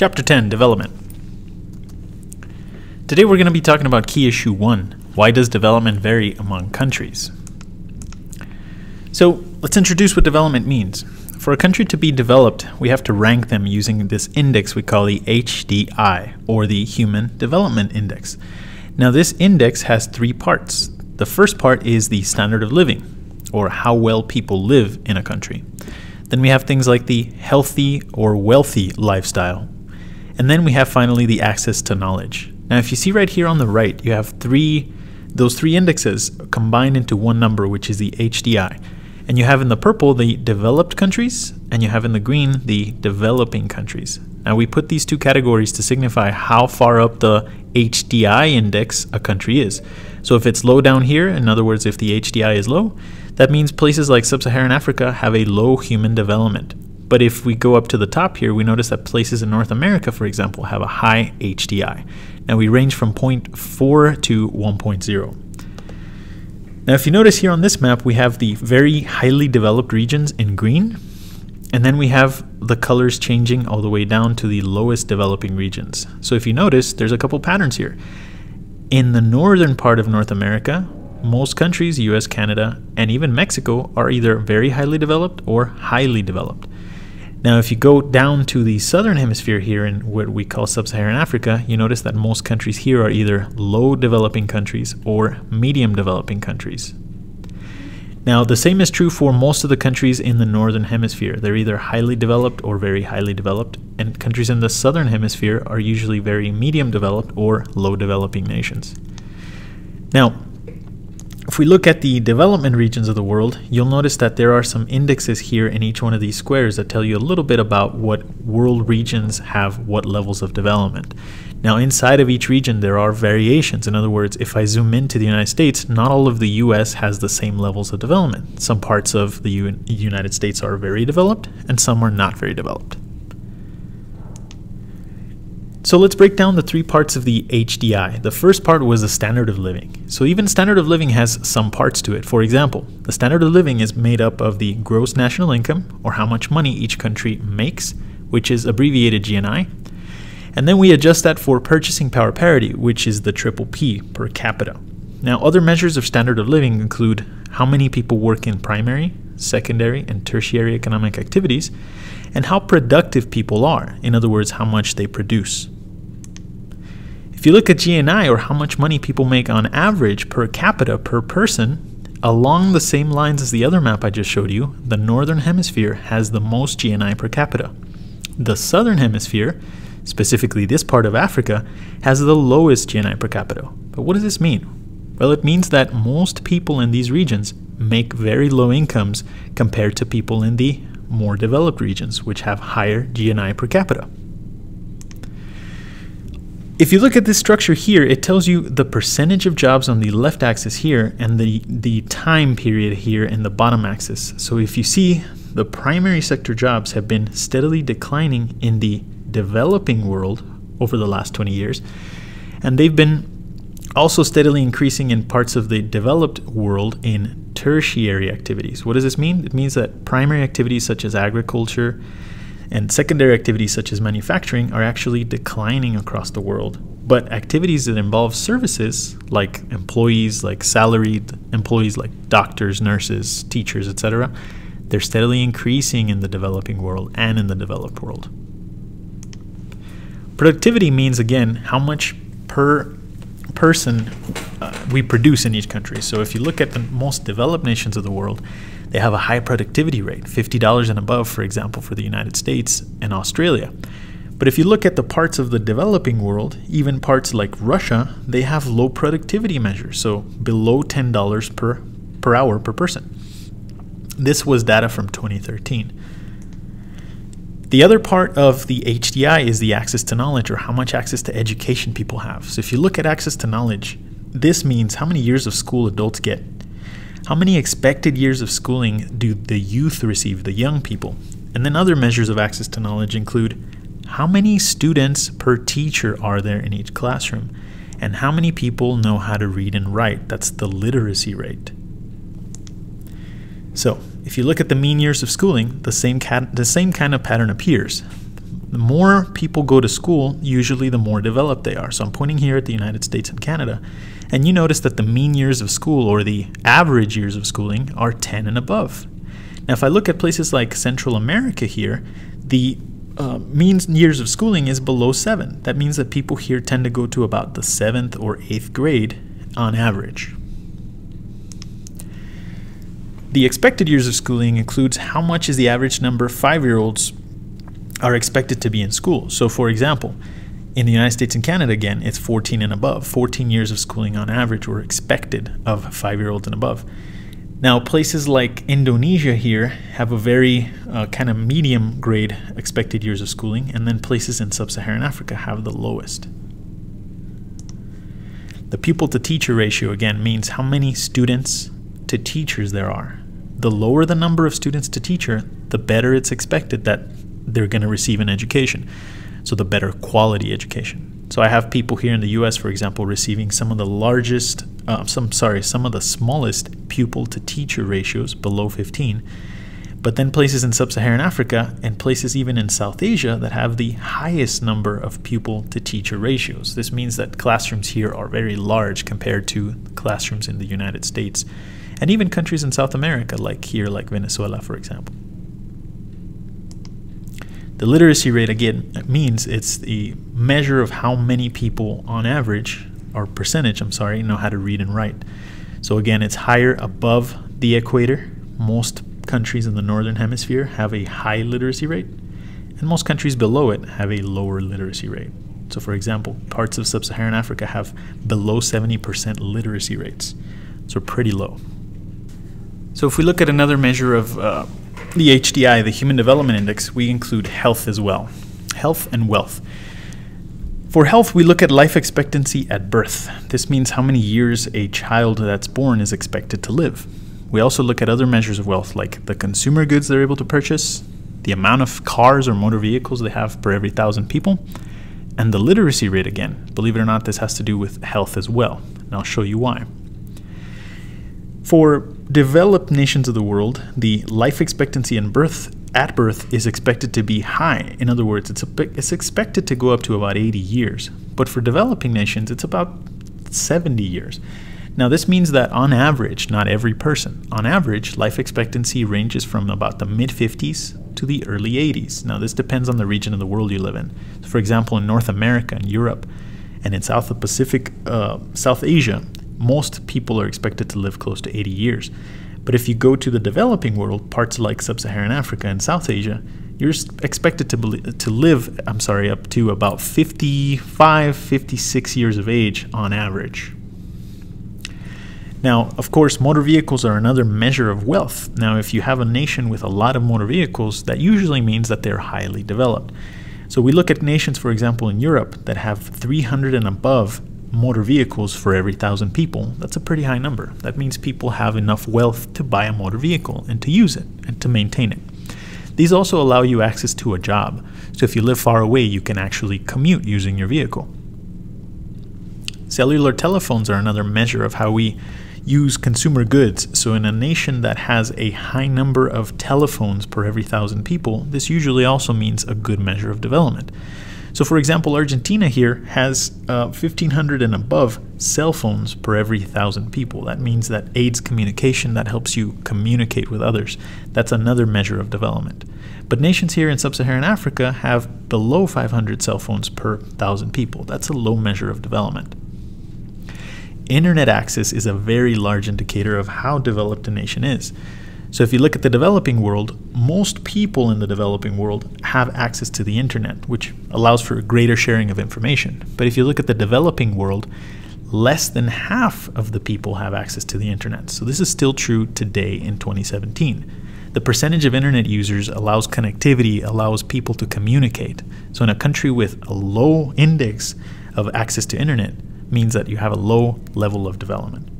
Chapter 10 Development. Today we're going to be talking about Key Issue 1 Why does development vary among countries? So let's introduce what development means. For a country to be developed, we have to rank them using this index we call the HDI, or the Human Development Index. Now, this index has three parts. The first part is the standard of living, or how well people live in a country. Then we have things like the healthy or wealthy lifestyle, and then we have finally the access to knowledge. Now, if you see right here on the right, you have three, those three indexes combined into one number, which is the HDI. And you have in the purple the developed countries, and you have in the green the developing countries. Now, we put these two categories to signify how far up the HDI index a country is. So, if it's low down here, in other words, if the HDI is low, that means places like sub Saharan Africa have a low human development. But if we go up to the top here, we notice that places in North America, for example, have a high HDI. Now we range from 0.4 to 1.0. Now if you notice here on this map, we have the very highly developed regions in green, and then we have the colors changing all the way down to the lowest developing regions. So if you notice, there's a couple patterns here. In the northern part of North America, most countries, US, Canada, and even Mexico, are either very highly developed or highly developed. Now, if you go down to the southern hemisphere here in what we call sub Saharan Africa, you notice that most countries here are either low developing countries or medium developing countries. Now, the same is true for most of the countries in the northern hemisphere. They're either highly developed or very highly developed, and countries in the southern hemisphere are usually very medium developed or low developing nations. Now, if we look at the development regions of the world, you'll notice that there are some indexes here in each one of these squares that tell you a little bit about what world regions have what levels of development. Now, inside of each region, there are variations. In other words, if I zoom into the United States, not all of the US has the same levels of development. Some parts of the United States are very developed, and some are not very developed. So let's break down the three parts of the HDI. The first part was the standard of living. So even standard of living has some parts to it. For example, the standard of living is made up of the gross national income, or how much money each country makes, which is abbreviated GNI. And then we adjust that for purchasing power parity, which is the triple P per capita. Now, other measures of standard of living include how many people work in primary, secondary, and tertiary economic activities, and how productive people are, in other words, how much they produce. If you look at GNI or how much money people make on average per capita per person, along the same lines as the other map I just showed you, the northern hemisphere has the most GNI per capita. The southern hemisphere, specifically this part of Africa, has the lowest GNI per capita. But what does this mean? Well, it means that most people in these regions make very low incomes compared to people in the more developed regions, which have higher GNI per capita. If you look at this structure here, it tells you the percentage of jobs on the left axis here and the, the time period here in the bottom axis. So if you see, the primary sector jobs have been steadily declining in the developing world over the last 20 years, and they've been also steadily increasing in parts of the developed world in tertiary activities. What does this mean? It means that primary activities such as agriculture and secondary activities such as manufacturing are actually declining across the world. But activities that involve services like employees, like salaried employees like doctors, nurses, teachers, etc., they're steadily increasing in the developing world and in the developed world. Productivity means again how much per person uh, we produce in each country. So if you look at the most developed nations of the world, they have a high productivity rate, $50 and above, for example, for the United States and Australia. But if you look at the parts of the developing world, even parts like Russia, they have low productivity measures, so below $10 per, per hour per person. This was data from 2013. The other part of the HDI is the access to knowledge or how much access to education people have. So if you look at access to knowledge, this means how many years of school adults get. How many expected years of schooling do the youth receive, the young people? And then other measures of access to knowledge include how many students per teacher are there in each classroom? And how many people know how to read and write? That's the literacy rate. So, if you look at the mean years of schooling, the same, the same kind of pattern appears. the more people go to school, usually the more developed they are. So I'm pointing here at the United States and Canada, and you notice that the mean years of school or the average years of schooling are 10 and above. Now, if I look at places like Central America here, the uh, mean years of schooling is below seven. That means that people here tend to go to about the seventh or eighth grade on average. The expected years of schooling includes how much is the average number of five-year-olds are expected to be in school. So, for example, in the United States and Canada, again, it's 14 and above. 14 years of schooling on average were expected of five-year-olds and above. Now, places like Indonesia here have a very uh, kind of medium grade expected years of schooling, and then places in sub Saharan Africa have the lowest. The pupil to teacher ratio again means how many students to teachers there are. The lower the number of students to teacher, the better it's expected that they're going to receive an education. So, the better quality education. So, I have people here in the US, for example, receiving some of the largest uh, some sorry, some of the smallest pupil to teacher ratios below 15. But then places in sub-Saharan Africa and places even in South Asia that have the highest number of pupil to teacher ratios. This means that classrooms here are very large compared to classrooms in the United States and even countries in South America like here like Venezuela for example. The literacy rate again means it's the measure of how many people on average or percentage, I'm sorry, know how to read and write. So again, it's higher above the equator. Most countries in the northern hemisphere have a high literacy rate, and most countries below it have a lower literacy rate. So, for example, parts of sub Saharan Africa have below 70% literacy rates, so pretty low. So, if we look at another measure of uh, the HDI, the Human Development Index, we include health as well health and wealth. For health, we look at life expectancy at birth. This means how many years a child that's born is expected to live. We also look at other measures of wealth like the consumer goods they're able to purchase, the amount of cars or motor vehicles they have per every thousand people, and the literacy rate again. Believe it or not, this has to do with health as well, and I'll show you why. For developed nations of the world, the life expectancy and birth at birth is expected to be high. In other words, it's, a, it's expected to go up to about 80 years. But for developing nations, it's about 70 years. Now, this means that on average, not every person, on average, life expectancy ranges from about the mid 50s to the early 80s. Now, this depends on the region of the world you live in. For example, in North America and Europe, and in South Pacific, uh, South Asia, most people are expected to live close to 80 years. But if you go to the developing world, parts like sub-Saharan Africa and South Asia, you're expected to to live, I'm sorry, up to about 55, 56 years of age on average. Now, of course, motor vehicles are another measure of wealth. Now, if you have a nation with a lot of motor vehicles, that usually means that they're highly developed. So we look at nations, for example, in Europe that have 300 and above motor vehicles for every thousand people, that's a pretty high number. That means people have enough wealth to buy a motor vehicle and to use it and to maintain it. These also allow you access to a job. So if you live far away, you can actually commute using your vehicle. Cellular telephones are another measure of how we use consumer goods. So in a nation that has a high number of telephones per every thousand people, this usually also means a good measure of development. So, for example, Argentina here has uh, 1,500 and above cell phones per every thousand people. That means that aids communication, that helps you communicate with others. That's another measure of development. But nations here in sub Saharan Africa have below 500 cell phones per thousand people. That's a low measure of development. Internet access is a very large indicator of how developed a nation is. So if you look at the developing world, most people in the developing world have access to the internet, which allows for greater sharing of information. But if you look at the developing world, less than half of the people have access to the internet. So this is still true today in 2017. The percentage of internet users allows connectivity, allows people to communicate. So in a country with a low index of access to internet means that you have a low level of development.